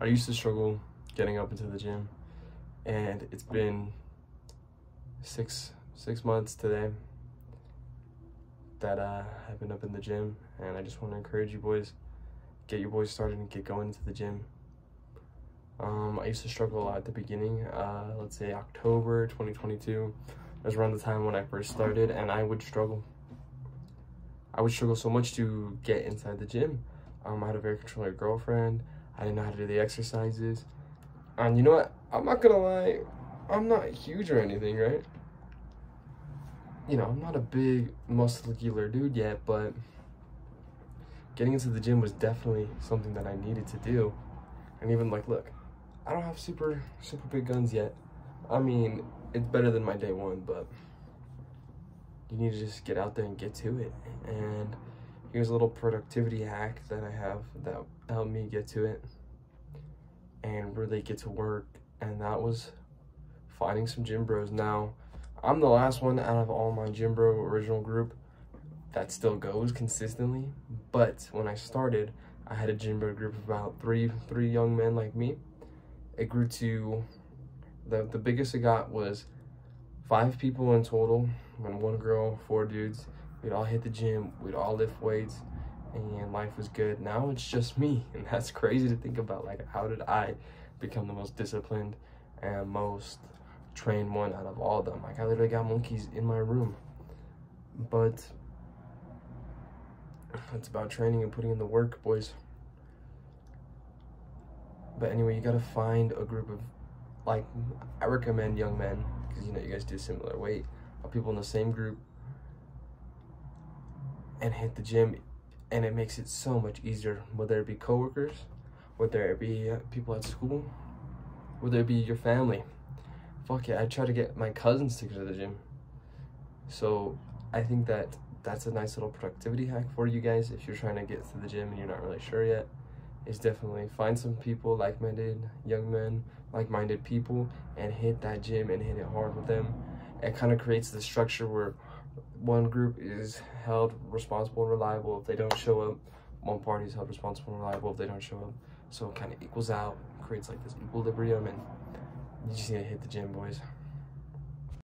I used to struggle getting up into the gym, and it's been six six months today that uh, I've been up in the gym, and I just want to encourage you boys, get your boys started and get going into the gym. Um, I used to struggle a lot at the beginning. Uh, let's say October 2022 was around the time when I first started, and I would struggle. I would struggle so much to get inside the gym. Um, I had a very controlling girlfriend. I didn't know how to do the exercises. And you know what? I'm not gonna lie, I'm not huge or anything, right? You know, I'm not a big muscular dude yet, but getting into the gym was definitely something that I needed to do. And even like, look, I don't have super, super big guns yet. I mean, it's better than my day one, but you need to just get out there and get to it. And here's a little productivity hack that I have that helped me get to it and really get to work. And that was finding some gym bros. Now, I'm the last one out of all my gym bro original group that still goes consistently. But when I started, I had a gym bro group of about three three young men like me. It grew to the the biggest it got was five people in total. When one girl, four dudes. We'd all hit the gym. We'd all lift weights, and life was good. Now it's just me, and that's crazy to think about. Like, how did I become the most disciplined and most trained one out of all of them? Like, I literally got monkeys in my room, but it's about training and putting in the work, boys. But anyway, you gotta find a group of, like, I recommend young men, because you know you guys do similar weight, people in the same group, and hit the gym, and it makes it so much easier, whether it be coworkers, whether it be uh, people at school, whether it be your family. Fuck yeah, I try to get my cousins to go to the gym. So I think that that's a nice little productivity hack for you guys if you're trying to get to the gym and you're not really sure yet is definitely find some people like-minded young men like-minded people and hit that gym and hit it hard with them it kind of creates the structure where one group is held responsible and reliable if they don't show up. One party is held responsible and reliable if they don't show up. So it kind of equals out creates like this equilibrium and you just need to hit the gym boys